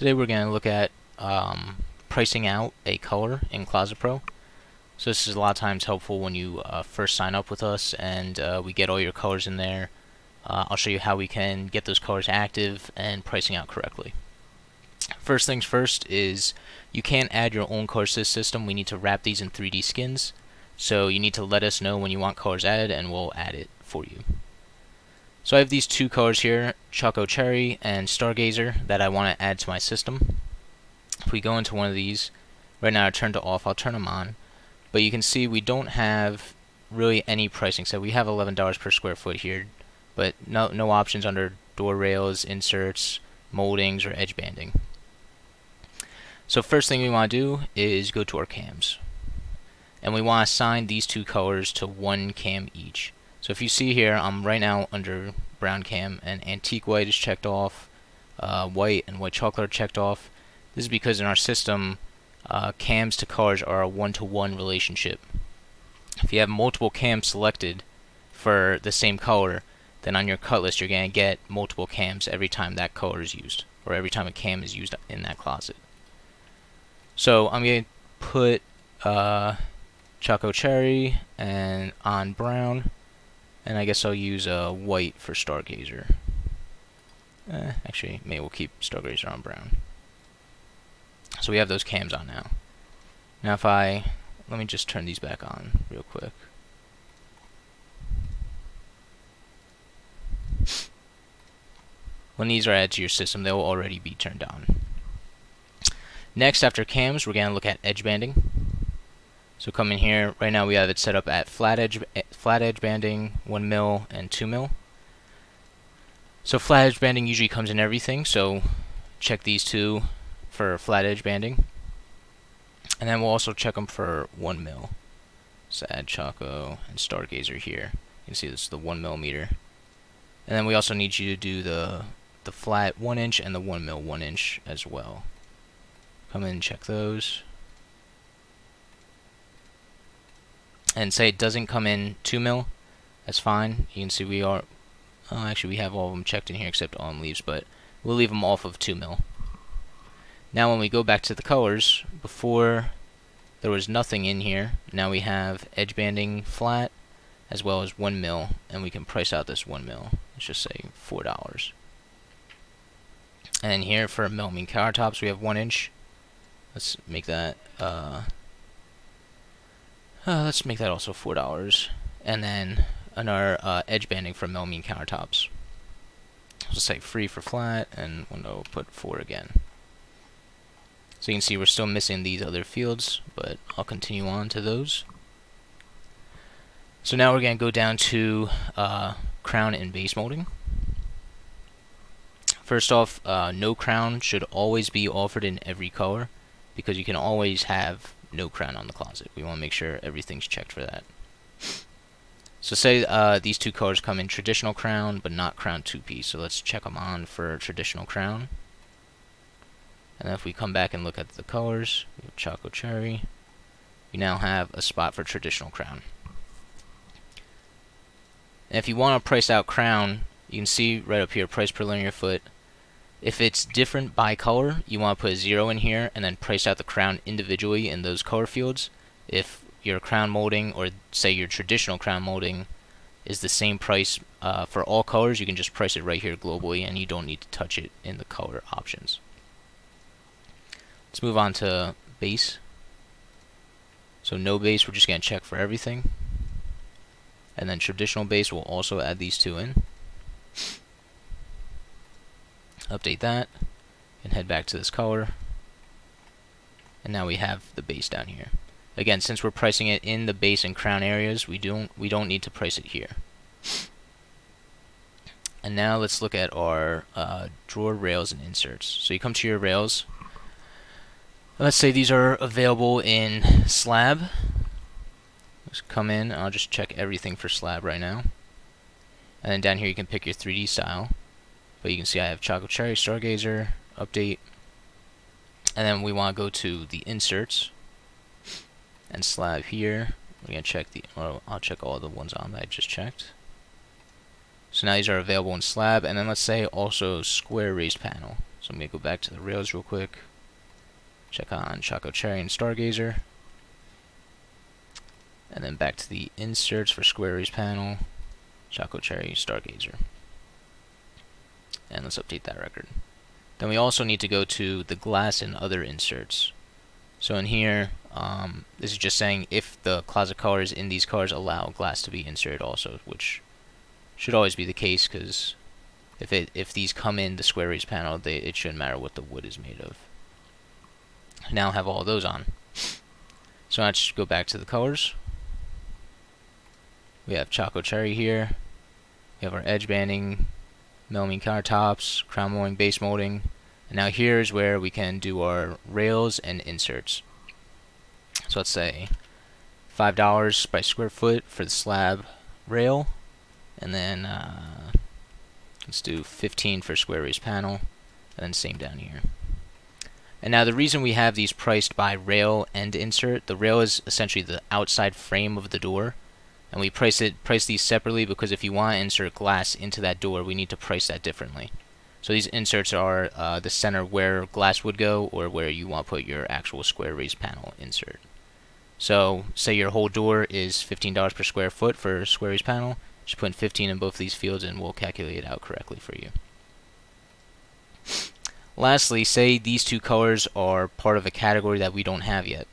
Today we're going to look at um, pricing out a color in Closet Pro. So this is a lot of times helpful when you uh, first sign up with us and uh, we get all your colors in there. Uh, I'll show you how we can get those colors active and pricing out correctly. First things first is you can't add your own color system. We need to wrap these in 3D skins. So you need to let us know when you want colors added and we'll add it for you. So I have these two colors here, Choco Cherry and Stargazer, that I want to add to my system. If we go into one of these, right now I turned it off, I'll turn them on. But you can see we don't have really any pricing. So we have $11 per square foot here, but no, no options under door rails, inserts, moldings, or edge banding. So first thing we want to do is go to our cams. And we want to assign these two colors to one cam each. So if you see here, I'm right now under brown cam, and antique white is checked off, uh, white and white chocolate are checked off. This is because in our system, uh, cams to cars are a one-to-one -one relationship. If you have multiple cams selected for the same color, then on your cut list you're going to get multiple cams every time that color is used, or every time a cam is used in that closet. So I'm going to put uh, Choco Cherry and on brown and I guess I'll use uh, white for Stargazer. Eh, actually, maybe we'll keep Stargazer on brown. So we have those cams on now. Now if I, let me just turn these back on real quick. When these are added to your system, they will already be turned on. Next, after cams, we're going to look at edge banding. So come in here, right now we have it set up at flat edge, flat edge banding, 1 mil and 2 mil. So flat edge banding usually comes in everything, so check these two for flat edge banding. And then we'll also check them for 1 mil. So add Choco and Stargazer here. You can see this is the 1 millimeter. And then we also need you to do the the flat 1 inch and the 1 mil 1 inch as well. Come in and check those. And say it doesn't come in 2 mil, that's fine. You can see we are, oh, actually we have all of them checked in here except on leaves, but we'll leave them off of 2 mil. Now when we go back to the colors, before there was nothing in here, now we have edge banding flat as well as 1 mil, and we can price out this 1 mil. Let's just say $4. And here for melamine countertops we have 1 inch. Let's make that uh, uh, let's make that also four dollars, and then another uh, edge banding for melamine countertops. So say free for flat, and window put four again. So you can see we're still missing these other fields, but I'll continue on to those. So now we're going to go down to uh, crown and base molding. First off, uh, no crown should always be offered in every color because you can always have no crown on the closet. We want to make sure everything's checked for that. So say uh, these two colors come in traditional crown, but not crown two-piece. So let's check them on for traditional crown. And then if we come back and look at the colors, we have Choco Cherry. We now have a spot for traditional crown. And if you want to price out crown, you can see right up here, price per linear foot, if it's different by color, you want to put a zero in here and then price out the crown individually in those color fields. If your crown molding or say your traditional crown molding is the same price uh, for all colors, you can just price it right here globally and you don't need to touch it in the color options. Let's move on to base. So no base, we're just going to check for everything. And then traditional base, we'll also add these two in update that, and head back to this color. And now we have the base down here. Again, since we're pricing it in the base and crown areas, we don't we don't need to price it here. And now let's look at our uh, drawer rails and inserts. So you come to your rails. Let's say these are available in slab. Just come in. I'll just check everything for slab right now. And then down here you can pick your 3D style. But you can see I have Choco Cherry, Stargazer, Update. And then we want to go to the inserts and slab here. We're going to check the, well, I'll check all the ones on that I just checked. So now these are available in slab. And then let's say also square raised panel. So I'm going to go back to the Rails real quick. Check on Choco Cherry and Stargazer. And then back to the inserts for Square raised panel, Choco Cherry, Stargazer. And let's update that record. Then we also need to go to the glass and other inserts. So in here, um, this is just saying if the closet colors in these cars allow glass to be inserted also, which should always be the case because if it if these come in the Square raised panel, they, it shouldn't matter what the wood is made of. I Now have all those on. So let's go back to the colors. We have Choco Cherry here. We have our edge banding, melamine countertops, crown molding, base molding. And now here's where we can do our rails and inserts. So let's say $5 by square foot for the slab rail. And then uh, let's do 15 for Square raised panel. And then same down here. And now the reason we have these priced by rail and insert, the rail is essentially the outside frame of the door. And we price it price these separately because if you want to insert glass into that door, we need to price that differently. So these inserts are uh, the center where glass would go or where you want to put your actual Square raised panel insert. So say your whole door is $15 per square foot for Square raised panel, just put in 15 in both these fields and we'll calculate it out correctly for you. Lastly, say these two colors are part of a category that we don't have yet.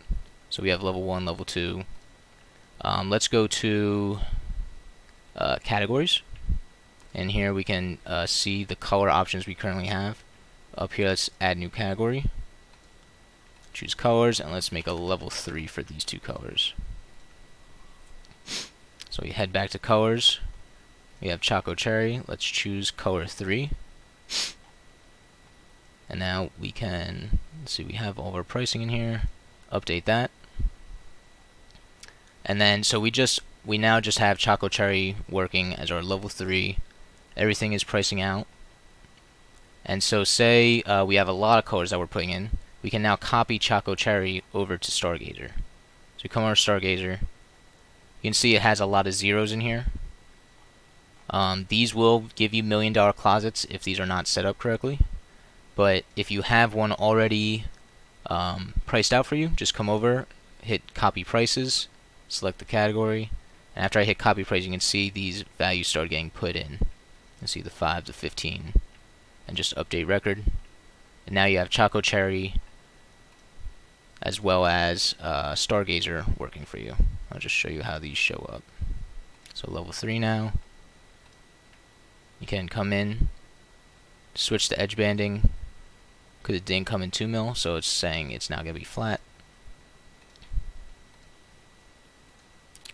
So we have level 1, level 2. Um, let's go to uh, categories. And here we can uh, see the color options we currently have. Up here, let's add new category. Choose colors, and let's make a level 3 for these two colors. So we head back to colors. We have Choco Cherry. Let's choose color 3. And now we can, see, we have all of our pricing in here. Update that. And then, so we just, we now just have Choco Cherry working as our level 3. Everything is pricing out. And so say uh, we have a lot of colors that we're putting in. We can now copy Choco Cherry over to Stargazer. So we come over to Stargazer. You can see it has a lot of zeros in here. Um, these will give you million dollar closets if these are not set up correctly. But if you have one already um, priced out for you, just come over, hit copy prices, select the category, and after I hit copy price, you can see these values start getting put in. You can see the 5, the 15, and just update record. And now you have Choco Cherry as well as uh, Stargazer working for you. I'll just show you how these show up. So level 3 now. You can come in, switch to edge banding, because it didn't come in 2 mil, so it's saying it's now going to be flat.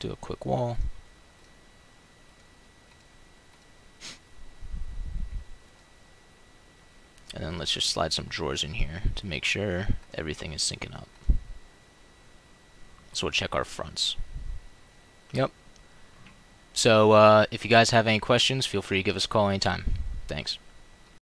Do a quick wall. And then let's just slide some drawers in here to make sure everything is syncing up. So we'll check our fronts. Yep. So uh, if you guys have any questions, feel free to give us a call anytime. Thanks.